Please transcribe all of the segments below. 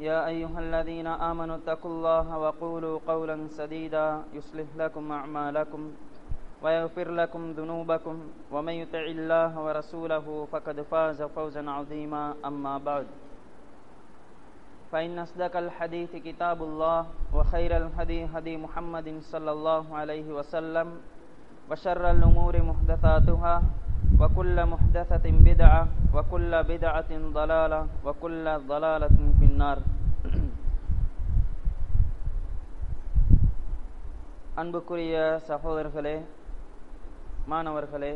يا أيها الذين آمنوا اتقوا الله وقولوا قولا سديدا يصلح لكم أعمالكم ويغفر لكم ذنوبكم ومن يطع الله ورسوله فقد فاز فوزا عظيما أما بعد فإن أصدق الحديث كتاب الله وخير الهدي هدي محمد صلى الله عليه وسلم وشر الأمور محدثاتها وكل محدثة بدعة وكل بدعة ضلالة وكل ضلالة في النار அன்புக்குரிய சகோதரர்களே மாணவர்களே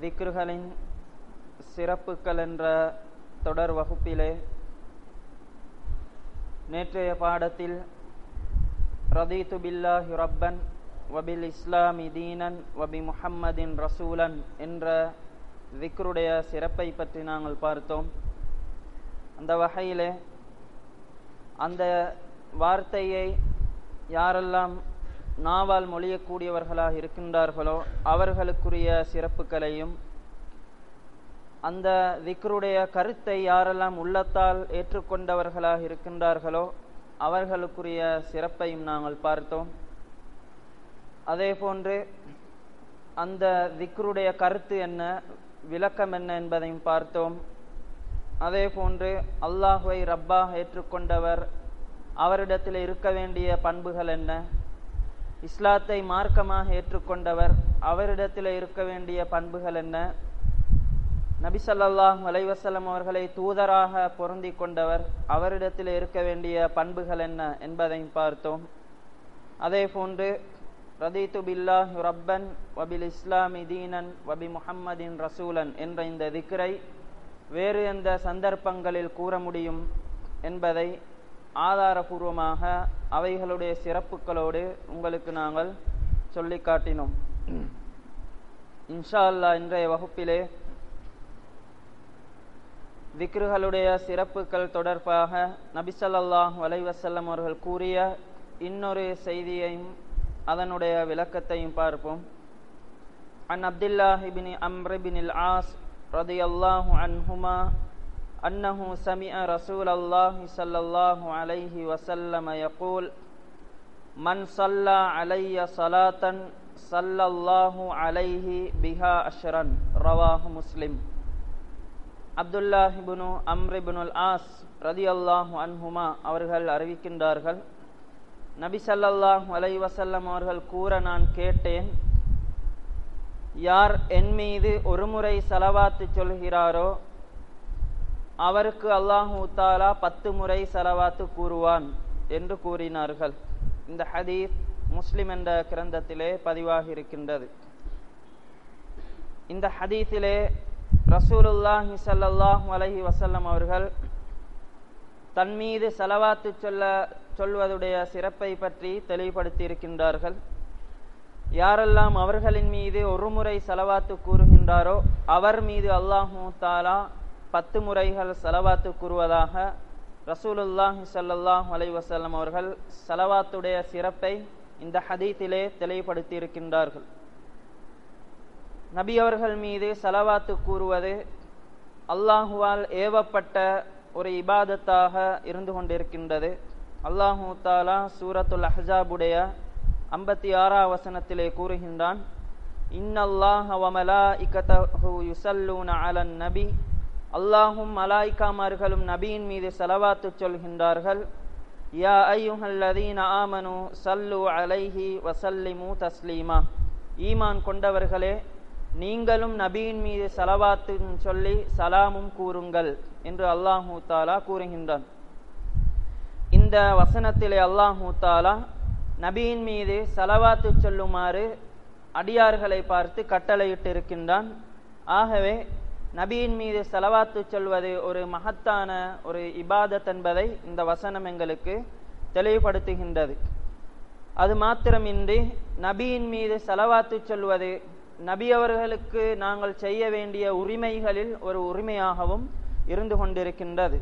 திக்ருகளின் சிறப்புகள் என்ற தொடர் வகுப்பிலே நேற்றைய பாடத்தில் ரதீத்து பில்லாஹி ரப்பன் வபில் இஸ்லாமி தீனன் வபி முஹம்மதின் ரசூலன் என்ற விக்ருடைய சிறப்பை பற்றி நாங்கள் பார்த்தோம். அந்த வகையிலே அந்த வார்த்தையை யாரெல்லாம் நாவால் மொழியக்கூடியவர்களாக இருக்கின்றார்களோ அவர்களுக்குரிய சிறப்புகளையும் அந்த விக்ருடைய கருத்தை யாரெல்லாம் உள்ளத்தால் ஏற்றுக்கொண்டவர்களாக இருக்கின்றார்களோ அவர்களுக்குரிய சிறப்பையும் நாங்கள் பார்த்தோம். அதே போன்று அந்த திக்ருடைய கருத்து என்ன விளக்கம் என்ன என்பதையும் பார்த்தோம். அதே போன்று அல்லாஹுவை ரப்பா ஏற்றுக்கொண்டவர் அவரிடத்தில் இருக்க வேண்டிய பண்புகள் என்ன? இஸ்லாத்தை மார்க்கமாக ஏற்றுக்கொண்டவர் அவரிடத்தில் இருக்க வேண்டிய பண்புகள் என்ன? நபிசல்லாஹ் வலைவசலம் அவர்களை தூதராக பொருந்தி கொண்டவர் அவரிடத்தில் இருக்க வேண்டிய பண்புகள் என்ன என்பதையும் பார்த்தோம். அதே போன்று ரதீத்து பில்லாஹ் ரப்பன் வபில் இஸ்லாமி தீனன் வபி முஹம்மதின் ரசூலன் என்ற இந்த திக்ரை வேறு எந்த சந்தர்ப்பங்களில் கூற முடியும் என்பதை ஆதாரபூர்வமாக அவைகளுடைய சிறப்புகளோடு உங்களுக்கு நாங்கள் சொல்லி காட்டினோம். இன்ஷா அல்லா இன்றைய வகுப்பிலே விக்ருகளுடைய சிறப்புகள் தொடர்பாக நபிசல்லாஹ் வலைவசல்லம் அவர்கள் கூறிய இன்னொரு செய்தியையும் அதனுடைய விளக்கத்தையும் பார்ப்போம் an Abdullah ibn Amr ibn As رضي الله عنهما أنه سمع رسول الله صلى الله عليه وسلم يقول من صلى علي صلاة صلى الله عليه بها أشرا رواه مسلم Abdullah ibn Amr ibn al As ரதி அல்லாஹு அன்ஹுமா அவர்கள் அறிவிக்கின்றார்கள் நபி சல்லாஹூ அலை வசல்லம் அவர்கள் கூற நான் கேட்டேன் யார் என் மீது ஒரு முறை செலவாத்து சொல்கிறாரோ அவருக்கு அல்லாஹூ தாலா பத்து முறை செலவாத்து கூறுவான் என்று கூறினார்கள். இந்த ஹதீஸ் முஸ்லிம் என்ற கிரந்தத்திலே பதிவாகி இருக்கின்றது இந்த ஹதீஸிலே ரசூலுல்லாஹி சல்லாஹூ அலஹி வசல்லம் அவர்கள் தன் மீது செலவாத்து சொல்ல சொல்வதுடைய சிறப்பை பற்றி தெளிவுபடுத்தியிருக்கின்றார்கள். யாரெல்லாம் அவர்களின் மீது ஒரு முறை செலவாத்து கூறுகின்றாரோ அவர் மீது அல்லாஹூ தாலா பத்து முறைகள் செலவாத்து கூறுவதாக ரசூலுல்லாஹி சல்லாஹூ அலை வசல்லம் அவர்கள் செலவாத்துடைய சிறப்பை இந்த ஹதீத்திலே தெளிவுபடுத்தியிருக்கின்றார்கள். நபி அவர்கள் மீது செலவாத்து கூறுவது அல்லாஹுவால் ஏவப்பட்ட ஒரு இபாதத்தாக இருந்து கொண்டிருக்கின்றது. அல்லாஹூ தாலா சூரத்துல் அஹாபுடைய ஐம்பத்தி ஆறா வசனத்திலே கூறுகின்றான் இன்னல்லாஹ வமலா இக்கதஹு யுசல்லூன அலன் நபி. அல்லாஹும் மலாய்க்காமார்களும் நபியின் மீது செலவாத்து சொல்கின்றார்கள் யா ஐயுஹல்லதீன ஆமனு சல்லு அலைஹி வசல்லிமு தஸ்லீமா. ஈமான் கொண்டவர்களே நீங்களும் நபியின் மீது செலவாத்து சொல்லி சலாமும் கூறுங்கள் என்று அல்லாஹூ தாலா கூறுகின்றான். இந்த வசனத்திலே அல்லாஹூ தாலா நபியின் மீது செலவாத்து சொல்லுமாறு அடியார்களை பார்த்து கட்டளையிட்டு இருக்கின்றான் ஆகவே நபியின் மீது செலவாத்து சொல்வது ஒரு மகத்தான ஒரு இபாதத் என்பதை இந்த வசனம் எங்களுக்கு தெளிவுபடுத்துகின்றது. அது மாத்திரமின்றி நபியின் மீது செலவாத்து சொல்வது நபி அவர்களுக்கு நாங்கள் செய்ய வேண்டிய உரிமைகளில் ஒரு உரிமையாகவும் இருந்து கொண்டிருக்கின்றது.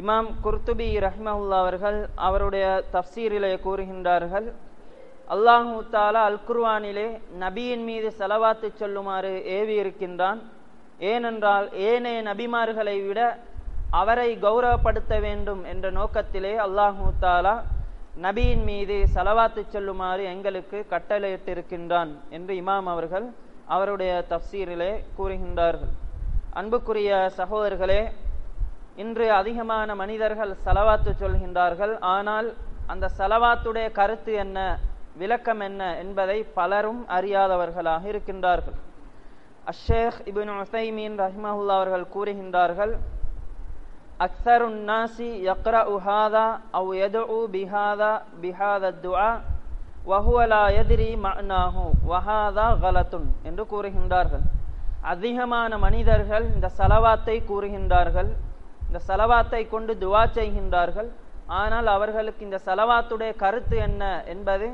இமாம் குர்துபி ரஹ்மவுல்லா அவர்கள் அவருடைய தப்சீரிலே கூறுகின்றார்கள் அல்லாஹூ தாலா அல் குர்வானிலே நபியின் மீது செலவாத்து சொல்லுமாறு ஏவி இருக்கின்றான் ஏனென்றால் ஏனைய நபிமார்களை விட அவரை கௌரவப்படுத்த வேண்டும் என்ற நோக்கத்திலே அல்லாஹூ தாலா நபியின் மீது செலவாத்து சொல்லுமாறு எங்களுக்கு கட்டளையிட்டிருக்கின்றான் என்று இமாம் அவர்கள் அவருடைய தப்சீரிலே கூறுகின்றார்கள். அன்புக்குரிய சகோதரர்களே இன்று அதிகமான மனிதர்கள் செலவாத்து சொல்கின்றார்கள். ஆனால் அந்த செலவாத்துடைய கருத்து என்ன விளக்கம் என்ன என்பதை பலரும் அறியாதவர்களாக இருக்கின்றார்கள். அஷேக் இபின் உசைமீன் ரஹ்மஹுல்லா அவர்கள் கூறுகின்றார்கள் அக்சர் உன்னாசி யக்ர உஹாதா அவ் எது பிஹாதா பிஹாத துஆ வஹுவலா எதிரி மனாஹு வஹாதா கலத்துன் என்று கூறுகின்றார்கள். அதிகமான மனிதர்கள் இந்த சலவாத்தை கூறுகின்றார்கள். இந்த சலவாத்தை கொண்டு துவா செய்கின்றார்கள். ஆனால் அவர்களுக்கு இந்த சலவாத்துடைய கருத்து என்ன என்பது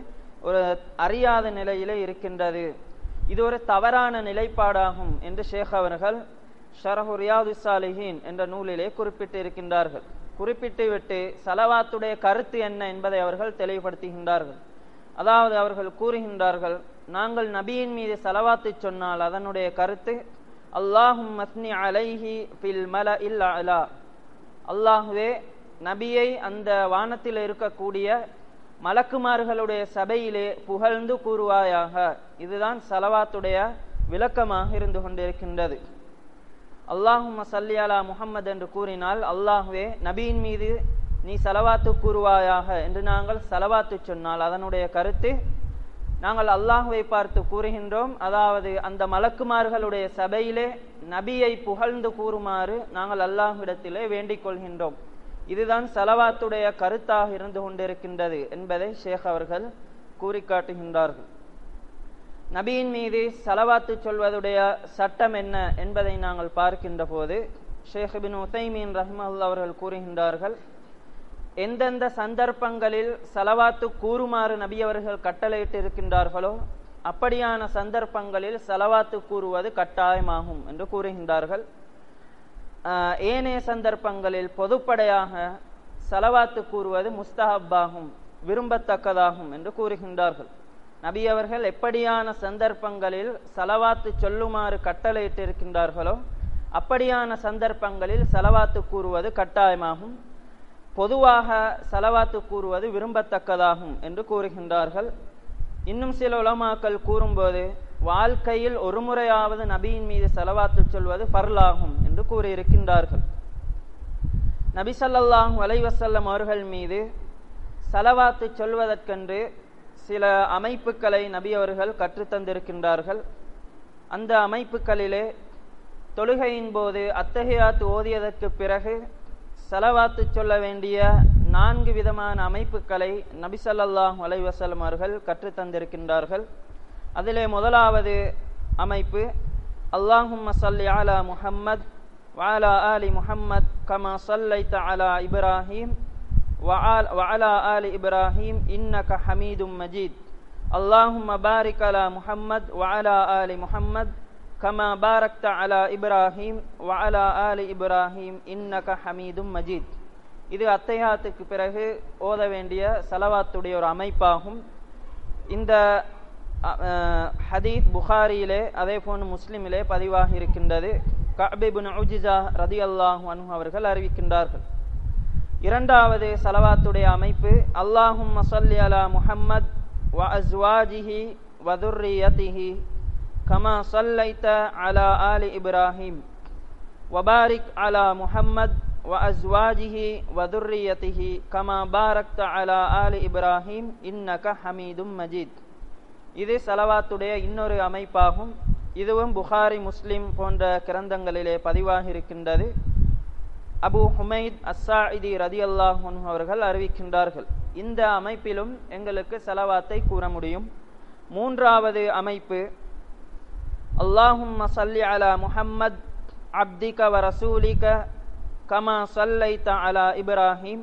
ஒரு அறியாத நிலையிலே இருக்கின்றது. இது ஒரு தவறான நிலைப்பாடாகும் என்று ஷேக் அவர்கள் ஷரஹு ரியாது என்ற நூலிலே குறிப்பிட்டு இருக்கின்றார்கள். குறிப்பிட்டு விட்டு சலவாத்துடைய கருத்து என்ன என்பதை அவர்கள் தெளிவுபடுத்துகின்றார்கள். அதாவது அவர்கள் கூறுகின்றார்கள் நாங்கள் நபியின் மீது சலவாத்து சொன்னால் அதனுடைய கருத்து அல்லாஹும் மஸ்னி அலைஹி பில் மல இல் அலா. அல்லாஹுவே நபியை அந்த வானத்தில் இருக்கக்கூடிய மலக்குமார்களுடைய சபையிலே புகழ்ந்து கூறுவாயாக. இதுதான் சலவாத்துடைய விளக்கமாக இருந்து கொண்டிருக்கின்றது. அல்லாஹும் சல்லி அலா முகம்மது என்று கூறினால் அல்லாஹுவே நபியின் மீது நீ சலவாத்து கூறுவாயாக என்று நாங்கள் சலவாத்து சொன்னால் அதனுடைய கருத்து நாங்கள் அல்லாஹுவை பார்த்து கூறுகின்றோம். அதாவது அந்த மலக்குமார்களுடைய சபையிலே நபியை புகழ்ந்து கூறுமாறு நாங்கள் அல்லாஹ்விடத்திலே வேண்டிக் கொள்கின்றோம். இதுதான் சலவாத்துடைய கருத்தாக இருந்து கொண்டிருக்கின்றது என்பதை ஷேக் அவர்கள் கூறி காட்டுகின்றார்கள் நபியின் மீது சலவாத்து சொல்வதுடைய சட்டம் என்ன என்பதை நாங்கள் பார்க்கின்ற போது ஷேக் பின் உசைமீன் ரஹ்மல்லா அவர்கள் கூறுகின்றார்கள் எந்தெந்த சந்தர்ப்பங்களில் சலவாத்து கூறுமாறு நபியவர்கள் கட்டளையிட்டு இருக்கின்றார்களோ அப்படியான சந்தர்ப்பங்களில் சலவாத்து கூறுவது கட்டாயமாகும் என்று கூறுகின்றார்கள். ஏனைய சந்தர்ப்பங்களில் பொதுப்படையாக சலவாத்து கூறுவது முஸ்தஹப்பாகும் விரும்பத்தக்கதாகும் என்று கூறுகின்றார்கள். நபி அவர்கள் எப்படியான சந்தர்ப்பங்களில் சலவாத்து சொல்லுமாறு கட்டளையிட்டிருக்கின்றார்களோ அப்படியான சந்தர்ப்பங்களில் சலவாத்து கூறுவது கட்டாயமாகும். பொதுவாக சலவாத்து கூறுவது விரும்பத்தக்கதாகும் என்று கூறுகின்றார்கள். இன்னும் சில உலமாக்கள் கூறும்போது வாழ்க்கையில் ஒரு முறையாவது நபியின் மீது செலவாத்து சொல்வது பரலாகும் என்று கூறியிருக்கின்றார்கள். நபி சல்லாஹூ அலைவசல்லம் அவர்கள் மீது செலவாத்து சொல்வதற்கென்று சில அமைப்புகளை நபி அவர்கள் கற்றுத்தந்திருக்கின்றார்கள் அந்த அமைப்புகளிலே தொழுகையின் போது அத்தகையாத்து ஓதியதற்கு பிறகு செலவாத்து சொல்ல வேண்டிய நான்கு விதமான அமைப்புகளை நபிசல்லாஹ் அலைவசலம் அவர்கள் கற்றுத்தந்திருக்கின்றார்கள் அதிலே முதலாவது அமைப்பு அல்லாஹும் சல்லி அலா முஹம்மத் வாலா ஆலி முஹம்மத் கமா சல்லைத்த அலா இப்ராஹிம் வாலா ஆலி இப்ராஹிம் இன்னக ஹமீதும் மஜீத். அல்லாஹும் பாரிக் அலா முஹம்மத் வாலா ஆலி முஹம்மத் கமா பாரக்த அலா இப்ராஹிம் வஅலா ஆலி இப்ராஹிம் இன்னக ஹமீதும் மஜீத் இது அத்தையாத்துக்கு பிறகு ஓத வேண்டிய சலவாத்துடைய ஒரு அமைப்பாகும். இந்த ஹதீத் புகாரியிலே அதே போன்று முஸ்லிமிலே பதிவாக இருக்கின்றது. கபிபுன் உஜிசா ரதி அல்லாஹு அனு அவர்கள் அறிவிக்கின்றார்கள். இரண்டாவது சலவாத்துடைய அமைப்பு அல்லாஹும் மசல்லி அலா முஹம்மத் வ அஸ்வாஜிஹி வதுர்ரியதிஹி கமா صليت அலா ஆலி இப்ராஹிம் وبارك அலா முஹம்மத் وأزواجه وذريته كما கமா على அலா ஆலி இப்ராஹிம் حميد مجيد. மஜீத் இது சலவாத்துடைய இன்னொரு அமைப்பாகும். இதுவும் புகாரி முஸ்லிம் போன்ற கிரந்தங்களிலே பதிவாகி இருக்கின்றது அபு ஹுமைத் அஸ்ஸாஇதி ரதி அல்லாஹூன் அவர்கள் அறிவிக்கின்றார்கள். இந்த அமைப்பிலும் எங்களுக்கு செலவாத்தை கூற முடியும். மூன்றாவது அமைப்பு அல்லாஹும் صل அலா முஹம்மத் عبدك ورسولك ரசூலிக கமா على அலா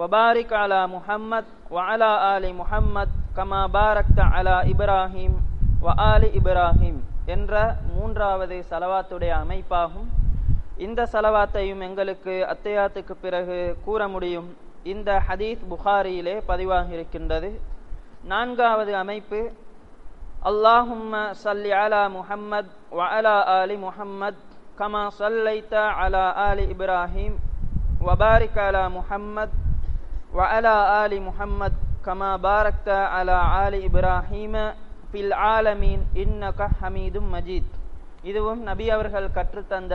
وبارك على அலா முஹம்மத் வ محمد ஆலி முஹம்மத் கமா பாரக்த அலா இப்ராஹிம் வ ஆலி என்ற மூன்றாவது சலவாத்துடைய அமைப்பாகும். இந்த சலவாத்தையும் எங்களுக்கு அத்தையாத்துக்கு பிறகு கூற முடியும். இந்த ஹதீஸ் புகாரியிலே பதிவாகியிருக்கின்றது. நான்காவது அமைப்பு اللهم صل على முஹம்மத் وعلى آل محمد முஹம்மத் கமா على அலா ஆலி இப்ராஹிம் على அலா முஹம்மத் آل محمد ஆலி باركت கமா آل அலா ஆலி இப்ராஹீம إنك ஆலமீன் مجيد ஹமீதும் மஜீத் இதுவும் நபி அவர்கள் கற்றுத்தந்த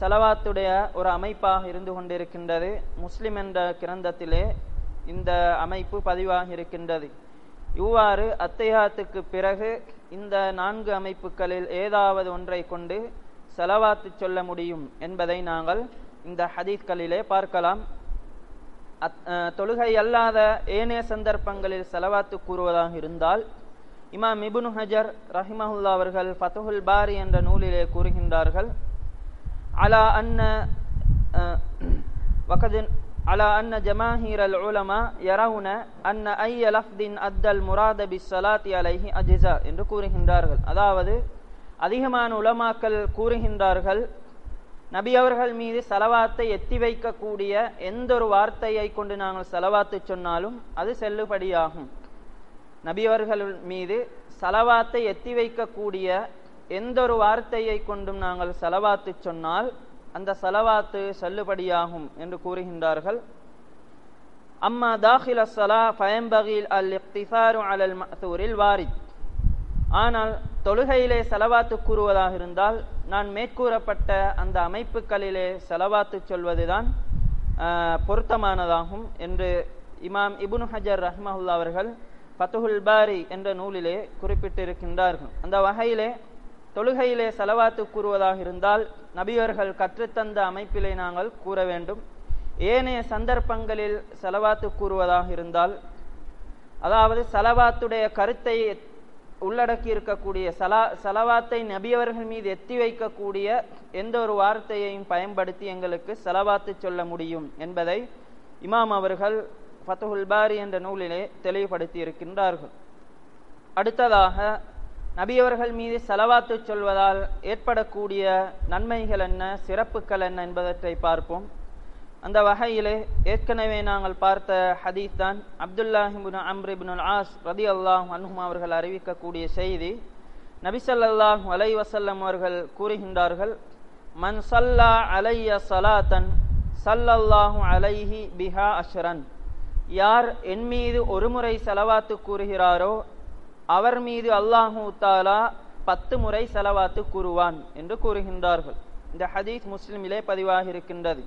செலவாத்துடைய ஒரு அமைப்பாக இருந்து கொண்டிருக்கின்றது. முஸ்லிம் என்ற கிரந்தத்திலே இந்த அமைப்பு பதிவாக இருக்கின்றது இவ்வாறு அத்தையாத்துக்கு பிறகு இந்த நான்கு அமைப்புகளில் ஏதாவது ஒன்றை கொண்டு செலவாத்து சொல்ல முடியும் என்பதை நாங்கள் இந்த ஹதீஸ்களிலே பார்க்கலாம். தொழுகை அல்லாத ஏனைய சந்தர்ப்பங்களில் செலவாத்து கூறுவதாக இருந்தால் இமாம் இபுன் ஹஜர் ரஹிமஹுல்லா அவர்கள் ஃபத்துஹுல் பாரி என்ற நூலிலே கூறுகின்றார்கள் அலா அன்ன வகதின் على أن جماهير العلماء يرون أن أي لفظ أدى المراد بالصلاة عليه أجزاء என்று கூறுகின்றார்கள் அதாவது அதிகமான உலமாக்கள் கூறுகின்றார்கள் நபி அவர்கள் மீது செலவாத்தை எத்தி வைக்கக்கூடிய எந்த ஒரு வார்த்தையை கொண்டு நாங்கள் செலவாத்து சொன்னாலும் அது செல்லுபடியாகும் நபி அவர்கள் மீது செலவாத்தை எத்தி வைக்கக்கூடிய எந்த ஒரு வார்த்தையை கொண்டும் நாங்கள் செலவாத்து சொன்னால் அந்த செலவாத்து செல்லுபடியாகும் என்று கூறுகின்றார்கள். அம்மா தாஹில் அஸ்ஸலா பயம்பகில் அல் இஃப்திசாரு அலல் மசூரில் வாரித். ஆனால் தொழுகையிலே செலவாத்து கூறுவதாக இருந்தால் நான் மேற்கூறப்பட்ட அந்த அமைப்புகளிலே செலவாத்து சொல்வதுதான் பொருத்தமானதாகும் என்று இமாம் இபுனு ஹஜர் ரஹ்மஹுல்லா அவர்கள் ஃபத்துஹுல் பாரி என்ற நூலிலே குறிப்பிட்டிருக்கின்றார்கள். அந்த வகையிலே தொழுகையிலே செலவாத்து கூறுவதாக இருந்தால் நபியவர்கள் கற்றுத்தந்த அமைப்பிலே நாங்கள் கூற வேண்டும். ஏனைய சந்தர்ப்பங்களில் செலவாத்து கூறுவதாக இருந்தால் அதாவது செலவாத்துடைய கருத்தை உள்ளடக்கி இருக்கக்கூடிய சலா செலவாத்தை நபியவர்கள் மீது எத்தி வைக்கக்கூடிய எந்த ஒரு வார்த்தையையும் பயன்படுத்தி எங்களுக்கு செலவாத்து சொல்ல முடியும் என்பதை இமாம் அவர்கள் ஃபத்துஹுல் பாரி என்ற நூலிலே தெளிவுபடுத்தி இருக்கின்றார்கள். அடுத்ததாக நபியவர்கள் மீது செலவாத்து சொல்வதால் ஏற்படக்கூடிய நன்மைகள் என்ன சிறப்புகள் என்ன என்பதற்றை பார்ப்போம். அந்த வகையிலே ஏற்கனவே நாங்கள் பார்த்த ஹதீஸ் தான் அப்துல்லாஹிபின் அம்ரிபின் ஆஸ் ரதி அல்லாஹ் அன்ஹும் அவர்கள் அறிவிக்கக்கூடிய செய்தி. நபிசல்லாஹ் அலை வசல்லம் அவர்கள் கூறுகின்றார்கள் மன் சல்லா அலைய சலாத்தன் சல்லல்லாஹு அலைஹி பிஹா அஷ்ரன். யார் என் மீது ஒருமுறை செலவாத்து கூறுகிறாரோ அவர் மீது அல்லாஹூ தாலா பத்து முறை செலவாத்து கூறுவான் என்று கூறுகின்றார்கள். இந்த ஹதீஸ் முஸ்லிமிலே பதிவாக இருக்கின்றது.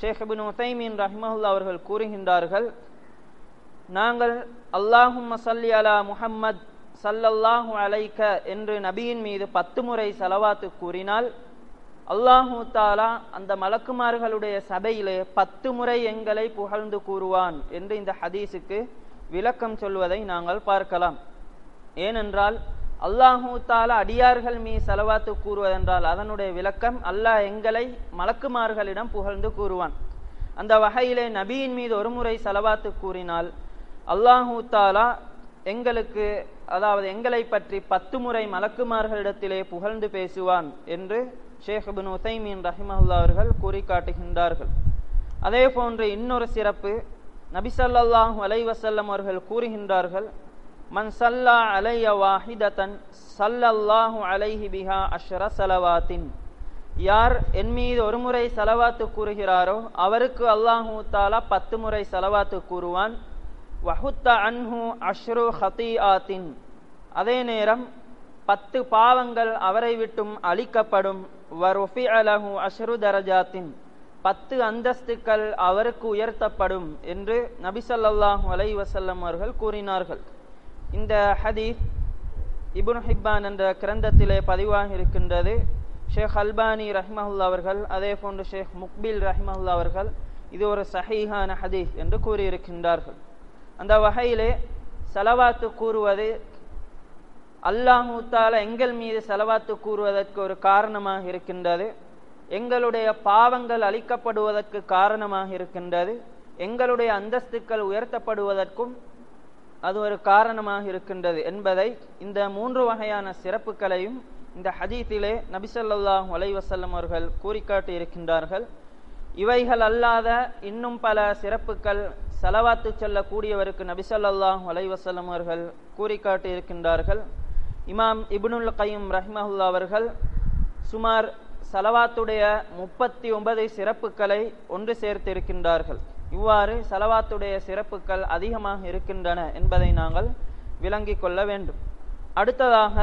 ஷேஹபின் பின் உசைமீன் ரஹ்மஹுல்லா அவர்கள் கூறுகின்றார்கள் நாங்கள் அல்லாஹும் சல்லி அலா முஹம்மத் சல்லல்லாஹு அலைக்க என்று நபியின் மீது பத்து முறை செலவாத்து கூறினால் அல்லாஹூ தாலா அந்த மலக்குமார்களுடைய சபையிலே பத்து முறை எங்களை புகழ்ந்து கூறுவான் என்று இந்த ஹதீஸுக்கு விளக்கம் சொல்வதை நாங்கள் பார்க்கலாம். ஏனென்றால் அல்லாஹூ தாலா அடியார்கள் மீ செலவாத்து கூறுவதென்றால் அதனுடைய விளக்கம் அல்லாஹ் எங்களை மலக்குமார்களிடம் புகழ்ந்து கூறுவான். அந்த வகையிலே நபியின் மீது ஒரு முறை செலவாத்து கூறினால் அல்லாஹூ தாலா எங்களுக்கு அதாவது எங்களை பற்றி பத்து முறை மலக்குமார்களிடத்திலே புகழ்ந்து பேசுவான் என்று ஷேக் பின் உசைமீன் ரஹிமஹுல்லா அவர்கள் கூறி காட்டுகின்றார்கள் அதே போன்று இன்னொரு சிறப்பு நபிசல்லாஹூ அலைவசல்லம் அவர்கள் கூறுகின்றார்கள் மன் சல்லா அலைய வாஹிதத்தன் சல்லல்லாஹு அலைஹி பிஹா அஷ்ர சலவாத்தின் யார் என் மீது ஒரு முறை செலவாத்து கூறுகிறாரோ அவருக்கு அல்லாஹூ தாலா பத்து முறை செலவாத்து கூறுவான். வஹுத்த அன்ஹு அஷ்ரு ஹதி ஆத்தின் அதே நேரம் பத்து பாவங்கள் அவரை விட்டும் அழிக்கப்படும். வருஃபி அலஹு அஷ்ரு தரஜாத்தின். பத்து அந்தஸ்துக்கள் அவருக்கு உயர்த்தப்படும் என்று நபிசல்லாஹு அலை வசல்லம் அவர்கள் கூறினார்கள். இந்த ஹதீஸ் இபுன் ஹிப்பான் என்ற கிரந்தத்திலே பதிவாக இருக்கின்றது ஷேக் அல்பானி ரஹ்மஹுல்லா அவர்கள் அதே போன்று ஷேக் முக்பில் ரஹ்மஹுல்லா அவர்கள் இது ஒரு சஹீஹான ஹதீஸ் என்று கூறியிருக்கின்றார்கள். அந்த வகையிலே செலவாத்து கூறுவது அல்லாஹூத்தால எங்கள் மீது செலவாத்து கூறுவதற்கு ஒரு காரணமாக இருக்கின்றது. எங்களுடைய பாவங்கள் அழிக்கப்படுவதற்கு காரணமாக இருக்கின்றது. எங்களுடைய அந்தஸ்துக்கள் உயர்த்தப்படுவதற்கும் அது ஒரு காரணமாக இருக்கின்றது என்பதை இந்த மூன்று வகையான சிறப்புகளையும் இந்த ஹதீத்திலே நபிசல்லாஹ் வலைவசல்லம் அவர்கள் கூறிக்காட்டி இருக்கின்றார்கள். இவைகள் அல்லாத இன்னும் பல சிறப்புகள் செலவாத்து சொல்லக்கூடியவருக்கு நபிசல்லாஹ் வலைவசல்லம் அவர்கள் கூறிக்காட்டி இருக்கின்றார்கள். இமாம் இப்னுல் கையும் ரஹ்மஹுல்லா அவர்கள் சுமார் சலவாத்துடைய முப்பத்தி ஒன்பது சிறப்புகளை ஒன்று சேர்த்திருக்கின்றார்கள். இவ்வாறு சலவாத்துடைய சிறப்புகள் அதிகமாக இருக்கின்றன என்பதை நாங்கள் விளங்கிக் கொள்ள வேண்டும். அடுத்ததாக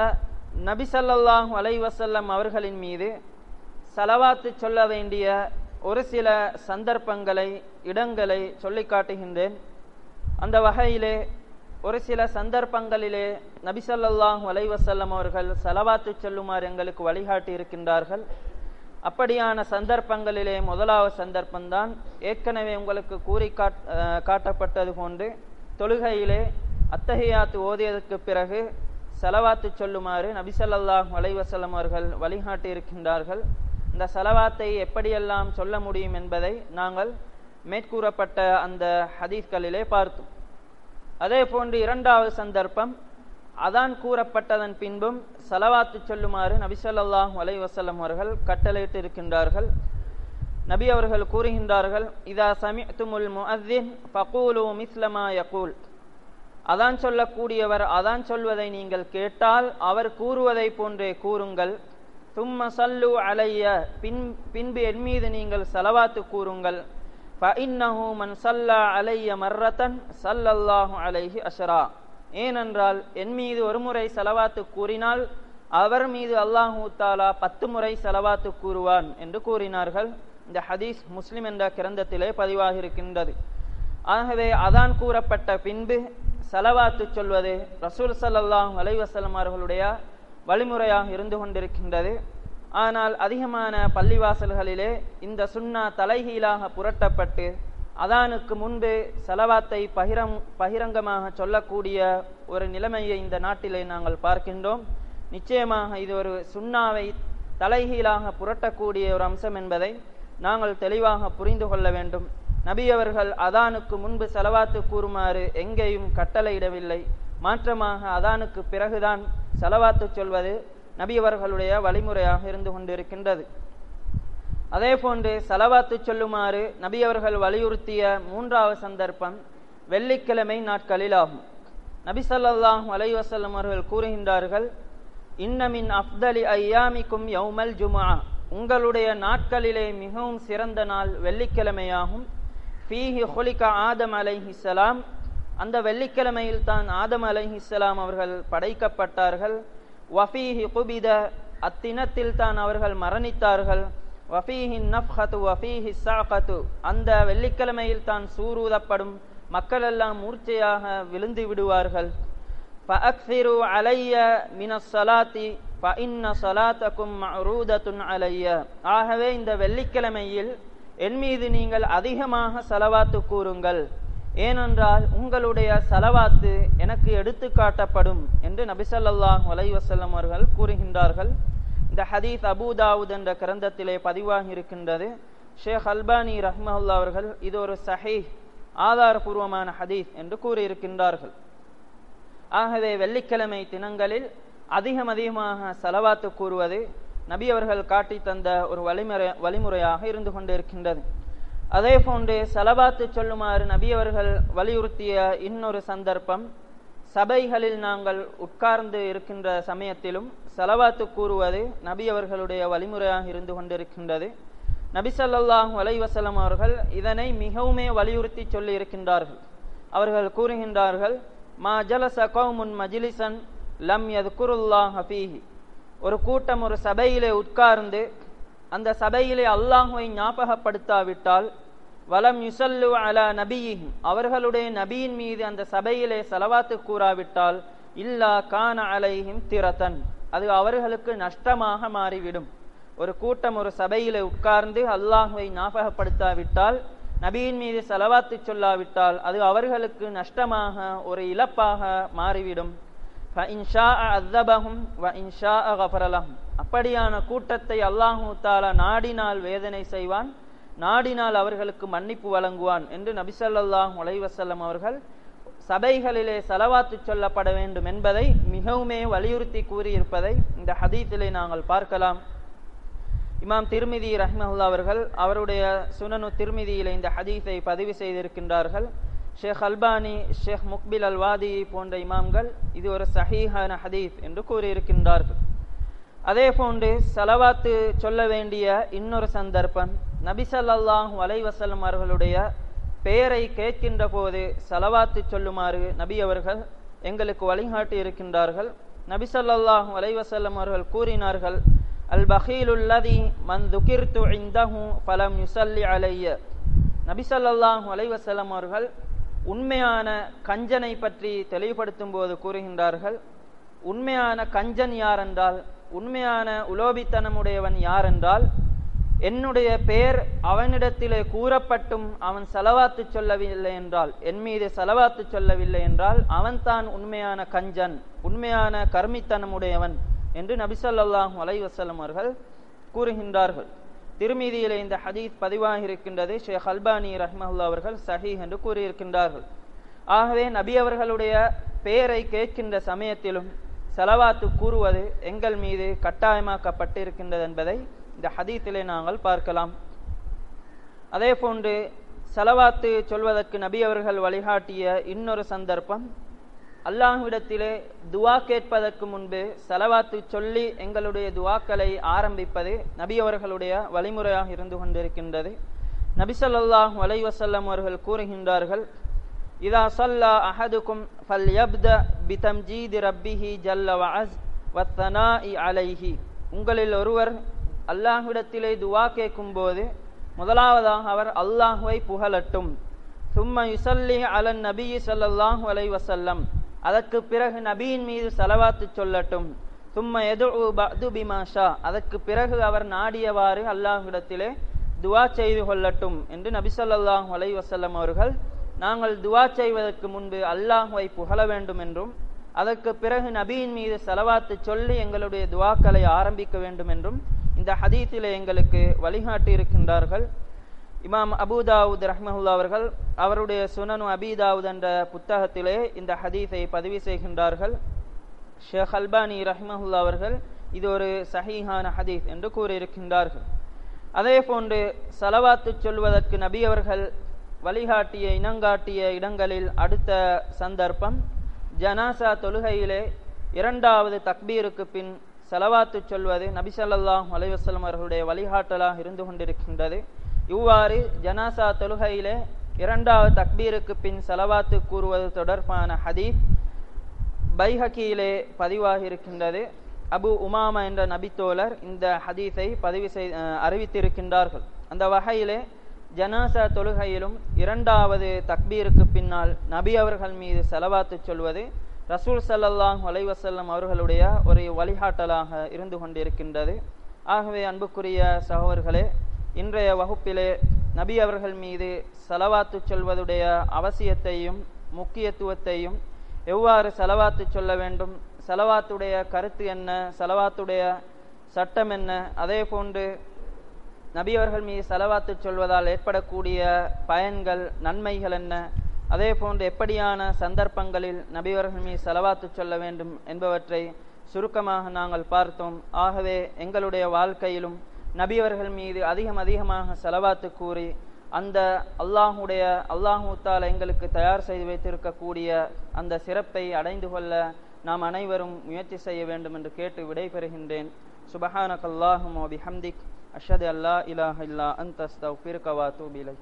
நபி சல்லல்லாஹு அலைவசல்லம் அவர்களின் மீது சலவாத்து சொல்ல வேண்டிய ஒரு சில சந்தர்ப்பங்களை இடங்களை சொல்லி காட்டுகின்றேன். அந்த வகையிலே ஒரு சில சந்தர்ப்பங்களிலே நபிசல்லாஹு அலைவசல்லம் அவர்கள் செலவாத்து சொல்லுமாறு எங்களுக்கு வழிகாட்டி இருக்கின்றார்கள். அப்படியான சந்தர்ப்பங்களிலே முதலாவது சந்தர்ப்பம்தான் ஏற்கனவே உங்களுக்கு கூறி காட் காட்டப்பட்டது போன்று தொழுகையிலே அத்தகையாத்து ஓதியதற்கு பிறகு செலவாத்து சொல்லுமாறு நபிசல்லாஹ் வலைவசலம் அவர்கள் வழிகாட்டி இருக்கின்றார்கள் இந்த செலவாத்தை எப்படியெல்லாம் சொல்ல முடியும் என்பதை நாங்கள் மேற்கூறப்பட்ட அந்த ஹதீஸ்களிலே பார்த்தோம். அதே போன்று இரண்டாவது சந்தர்ப்பம் அதான் கூறப்பட்டதன் பின்பும் சலவாத்து சொல்லுமாறு நபிசல்லாஹ் அலை வசல்லம் அவர்கள் கட்டளையிட்டு இருக்கின்றார்கள். நபி அவர்கள் கூறுகின்றார்கள் இதா சமித்துமுல் முஅத்தின் ஃபகூலு மிஸ்லமா யகூல். அதான் சொல்லக்கூடியவர் அதான் சொல்வதை நீங்கள் கேட்டால் அவர் கூறுவதை போன்றே கூறுங்கள். தும்ம சல்லு அலைய பின் பின்பு என் மீது நீங்கள் செலவாத்து கூறுங்கள். ஃபஇன்னஹு மன் சல்லா அலைய மர்ரத்தன் சல்லல்லாஹு அலைஹி அஷரா. ஏனென்றால் என் மீது ஒரு முறை செலவாத்து கூறினால் அவர் மீது அல்லாஹூ தாலா பத்து முறை செலவாத்து கூறுவான் என்று கூறினார்கள். இந்த ஹதீஸ் முஸ்லிம் என்ற கிரந்தத்திலே பதிவாகியிருக்கின்றது. ஆகவே அதான் கூறப்பட்ட பின்பு செலவாத்து சொல்வது ரசூல் சல்லாஹ் அலைவசலம் அவர்களுடைய வழிமுறையாக இருந்து கொண்டிருக்கின்றது. ஆனால் அதிகமான பள்ளிவாசல்களிலே இந்த சுண்ணா தலைகீழாக புரட்டப்பட்டு அதானுக்கு முன்பு செலவாத்தை பகிரம் பகிரங்கமாக சொல்லக்கூடிய ஒரு நிலைமையை இந்த நாட்டிலே நாங்கள் பார்க்கின்றோம். நிச்சயமாக இது ஒரு சுண்ணாவை தலைகீழாக புரட்டக்கூடிய ஒரு அம்சம் என்பதை நாங்கள் தெளிவாக புரிந்து கொள்ள வேண்டும். நபி அவர்கள் அதானுக்கு முன்பு செலவாத்து கூறுமாறு எங்கேயும் கட்டளையிடவில்லை. மாற்றமாக அதானுக்கு பிறகுதான் செலவாத்து சொல்வது நபி அவர்களுடைய வழிமுறையாக இருந்து கொண்டிருக்கின்றது. அதே போன்று செலவாத்து சொல்லுமாறு நபி அவர்கள் வலியுறுத்திய மூன்றாவது சந்தர்ப்பம் வெள்ளிக்கிழமை நாட்களில் ஆகும் நபி சல்லாஹூ அலைவசல்லம் அவர்கள் கூறுகின்றார்கள் இன்னமின் அப்தலி ஐயாமிக்கும் யௌமல் ஜுமா உங்களுடைய நாட்களிலே மிகவும் சிறந்த நாள் வெள்ளிக்கிழமையாகும். ஃபீஹி ஹொலிகா ஆதம் அலைஹிஸ்ஸலாம் அந்த வெள்ளிக்கிழமையில் தான் ஆதம் அலைஹிஸ்ஸலாம் அவர்கள் படைக்கப்பட்டார்கள். வஃபீஹி குபித அத்தினத்தில் தான் அவர்கள் மரணித்தார்கள். வஃபீஹின் நஃப்ஹத்து வஃபீஹி சாகத்து அந்த வெள்ளிக்கிழமையில் தான் சூரூதப்படும். மக்களெல்லாம் மூர்ச்சையாக விழுந்து விடுவார்கள். ஃபஅக்ஸிரு அலைய மினஸ் ப ஃபஇன்ன ஸலாத்தக்கும் மஅரூதத்துன் அலைய. ஆகவே இந்த வெள்ளிக்கிழமையில் என் மீது நீங்கள் அதிகமாக செலவாத்து கூறுங்கள். ஏனென்றால் உங்களுடைய செலவாத்து எனக்கு எடுத்து காட்டப்படும் என்று நபிசல்லாஹ் வலைவசல்லம் அவர்கள் கூறுகின்றார்கள். இந்த ஹதீஸ் அபுதாவுத் என்ற கிரந்தத்திலே பதிவாகி இருக்கின்றது ஷேக் அல்பானி ரஹ்மஹுல்லா அவர்கள் இது ஒரு சஹீ ஆதாரபூர்வமான ஹதீஸ் என்று கூறியிருக்கின்றார்கள். ஆகவே வெள்ளிக்கிழமை தினங்களில் அதிகம் அதிகமாக செலவாத்து கூறுவது நபி அவர்கள் காட்டி தந்த ஒரு வழிமுறை வழிமுறையாக இருந்து கொண்டிருக்கின்றது. அதே போன்று செலவாத்து சொல்லுமாறு நபி அவர்கள் வலியுறுத்திய இன்னொரு சந்தர்ப்பம் சபைகளில் நாங்கள் உட்கார்ந்து இருக்கின்ற சமயத்திலும் செலவாத்து கூறுவது நபி அவர்களுடைய வழிமுறையாக இருந்து கொண்டிருக்கின்றது. நபி சல்லாஹூ அலைவசலம் அவர்கள் இதனை மிகவுமே வலியுறுத்தி சொல்லி இருக்கின்றார்கள். அவர்கள் கூறுகின்றார்கள் மா ஜலச கௌமுன் மஜிலிசன் லம் எது குருல்லாஹ் ஹபீஹி ஒரு கூட்டம் ஒரு சபையிலே உட்கார்ந்து அந்த சபையிலே அல்லாஹுவை ஞாபகப்படுத்தாவிட்டால் வலம் யுசல்லு அலா நபியிஹிம். அவர்களுடைய நபியின் மீது அந்த சபையிலே செலவாத்து கூறாவிட்டால் இல்லா கான அலைஹிம் திரத்தன் அது அவர்களுக்கு நஷ்டமாக மாறிவிடும். ஒரு கூட்டம் ஒரு சபையில உட்கார்ந்து அல்லாஹுவை ஞாபகப்படுத்தாவிட்டால் நபியின் மீது செலவாத்து சொல்லாவிட்டால் அது அவர்களுக்கு நஷ்டமாக ஒரு இழப்பாக மாறிவிடும். அப்படியான கூட்டத்தை அல்லாஹூ தாலா நாடினால் வேதனை செய்வான் நாடினால் அவர்களுக்கு மன்னிப்பு வழங்குவான் என்று நபிசல்லாஹ் உலைவசல்லம் அவர்கள் சபைகளிலே செலவாத்து சொல்லப்பட வேண்டும் என்பதை மிகவுமே வலியுறுத்தி கூறியிருப்பதை இந்த ஹதீத்திலே நாங்கள் பார்க்கலாம். இமாம் திருமிதி ரஹ்மஹுல்லா அவர்கள் அவருடைய சுனனு திருமிதியிலே இந்த ஹதீஸை பதிவு செய்திருக்கின்றார்கள். ஷேக் அல்பானி ஷேக் முக்பில் அல்வாதி போன்ற இமாம்கள் இது ஒரு சஹீஹான ஹதீஸ் என்று கூறியிருக்கின்றார்கள். அதே போன்று செலவாத்து சொல்ல வேண்டிய இன்னொரு சந்தர்ப்பம் நபிசல்லாஹூ அலைவசல்லம் அவர்களுடைய பெயரை கேட்கின்ற போது செலவாத்து சொல்லுமாறு நபி அவர்கள் எங்களுக்கு வழிகாட்டி இருக்கின்றார்கள். நபிசல்லாஹூ அலைவசல்லம் அவர்கள் கூறினார்கள் அல் பஹீலுல்லதி மன் துகிர்த்து இந்தஹு பலம் யுசல்லி அலைய. நபிசல்லாஹூ அலைவசல்லம் அவர்கள் உண்மையான கஞ்சனை பற்றி தெளிவுபடுத்தும் போது கூறுகின்றார்கள் உண்மையான கஞ்சன் யார் என்றால் உண்மையான உலோபித்தனமுடையவன் யார் என்றால் என்னுடைய பெயர் அவனிடத்திலே கூறப்பட்டும் அவன் செலவாத்து சொல்லவில்லை என்றால் என் மீது செலவாத்து சொல்லவில்லை என்றால் அவன்தான் உண்மையான கஞ்சன் உண்மையான கர்மித்தனமுடையவன் என்று நபிசல்லாஹும் அலைவசல்லம் அவர்கள் கூறுகின்றார்கள். திருமீதியிலே இந்த ஹதீஸ் பதிவாக இருக்கின்றது ஷேக் அல்பானி ரஹ்மஹுல்லா அவர்கள் சஹி என்று கூறியிருக்கின்றார்கள். ஆகவே நபி அவர்களுடைய பெயரை கேட்கின்ற சமயத்திலும் செலவாத்து கூறுவது எங்கள் மீது கட்டாயமாக்கப்பட்டிருக்கின்றது என்பதை இந்த ஹதீத்திலே நாங்கள் பார்க்கலாம். அதே போன்று செலவாத்து சொல்வதற்கு நபி அவர்கள் வழிகாட்டிய இன்னொரு சந்தர்ப்பம். அல்லாஹ்விடத்திலே துவா கேட்பதற்கு முன்பு செலவாத்து சொல்லி எங்களுடைய துவாக்களை ஆரம்பிப்பது நபி அவர்களுடைய வழிமுறையாக இருந்து கொண்டிருக்கின்றது. நபி சொல்லாஹ் வலைவசல்லம் அவர்கள் கூறுகின்றார்கள் இதா சல்லா அஹதுக்கும் ஃபல் யப்த பிதம்ஜீதி ரப்பிஹி ஜல்ல வஅஸ் இ அலைஹி. உங்களில் ஒருவர் அல்லாஹ்விடத்திலே துவா கேட்கும் போது முதலாவதாக அவர் அல்லாஹுவை புகழட்டும். சும்ம யுசல்லி அலன் நபி சல்லாஹூ அலை வசல்லம் அதற்கு பிறகு நபியின் மீது செலவாத்து சொல்லட்டும். சும்ம எது பது பிமாஷா அதற்கு பிறகு அவர் நாடியவாறு அல்லாஹ்விடத்திலே துவா செய்து கொள்ளட்டும் என்று நபி சொல்லாஹு அலை வசல்லம் அவர்கள் நாங்கள் துவா செய்வதற்கு முன்பு அல்லாஹுவை புகழ வேண்டும் என்றும் அதற்கு பிறகு நபியின் மீது செலவாத்து சொல்லி எங்களுடைய துவாக்களை ஆரம்பிக்க வேண்டும் என்றும் இந்த ஹதீத்தில் எங்களுக்கு வழிகாட்டி இருக்கின்றார்கள் இமாம் அபுதாவுத் ரஹ்மஹுல்லா அவர்கள் அவருடைய சுனனு அபிதாவுத் என்ற புத்தகத்திலே இந்த ஹதீஸை பதிவு செய்கின்றார்கள். ஷேக் அல்பானி ரஹ்மஹுல்லா அவர்கள் இது ஒரு சஹீஹான ஹதீஸ் என்று கூறியிருக்கின்றார்கள். அதே போன்று செலவாத்து சொல்வதற்கு நபி அவர்கள் வழிகாட்டிய இனங்காட்டிய இடங்களில் அடுத்த சந்தர்ப்பம் ஜனாசா தொழுகையிலே இரண்டாவது தக்பீருக்கு பின் செலவாத்து சொல்வது நபிசல்லாஹ் அலைவசல்லம் அவர்களுடைய வழிகாட்டலாக இருந்து கொண்டிருக்கின்றது. இவ்வாறு ஜனாசா தொழுகையிலே இரண்டாவது தக்பீருக்கு பின் செலவாத்து கூறுவது தொடர்பான ஹதீப் பைஹக்கியிலே பதிவாகி இருக்கின்றது. அபு உமாமா என்ற நபித்தோழர் இந்த ஹதீஸை பதிவு செய் அறிவித்திருக்கின்றார்கள். அந்த வகையிலே ஜனாசா தொழுகையிலும் இரண்டாவது தக்பீருக்கு பின்னால் நபி அவர்கள் மீது செலவாத்து சொல்வது ரசூல் சல்லல்லாஹ் வலைவசல்லம் அவர்களுடைய ஒரு வழிகாட்டலாக இருந்து கொண்டிருக்கின்றது. ஆகவே அன்புக்குரிய சகோதர்களே இன்றைய வகுப்பிலே நபி அவர்கள் மீது செலவாத்து சொல்வதுடைய அவசியத்தையும் முக்கியத்துவத்தையும் எவ்வாறு செலவாத்து சொல்ல வேண்டும் செலவாத்துடைய கருத்து என்ன செலவாத்துடைய சட்டம் என்ன அதே போன்று நபி அவர்கள் மீது செலவாத்து சொல்வதால் ஏற்படக்கூடிய பயன்கள் நன்மைகள் என்ன அதே போன்று எப்படியான சந்தர்ப்பங்களில் நபிவர்கள் மீது செலவாத்து சொல்ல வேண்டும் என்பவற்றை சுருக்கமாக நாங்கள் பார்த்தோம். ஆகவே எங்களுடைய வாழ்க்கையிலும் நபியவர்கள் மீது அதிகம் அதிகமாக செலவாத்து கூறி அந்த அல்லாஹுடைய அல்லாஹூத்தால் எங்களுக்கு தயார் செய்து வைத்திருக்கக்கூடிய அந்த சிறப்பை அடைந்து கொள்ள நாம் அனைவரும் முயற்சி செய்ய வேண்டும் என்று கேட்டு விடைபெறுகின்றேன். சுபஹானக் அல்லாஹும் பிஹம்திக். அஷது அல்லா இலாஹ் இல்லா அந்த அஸ்தஃபிருக்க தூபிலை